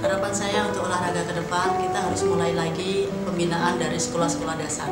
Harapan saya untuk olahraga ke depan kita harus mulai lagi pembinaan dari sekolah-sekolah dasar.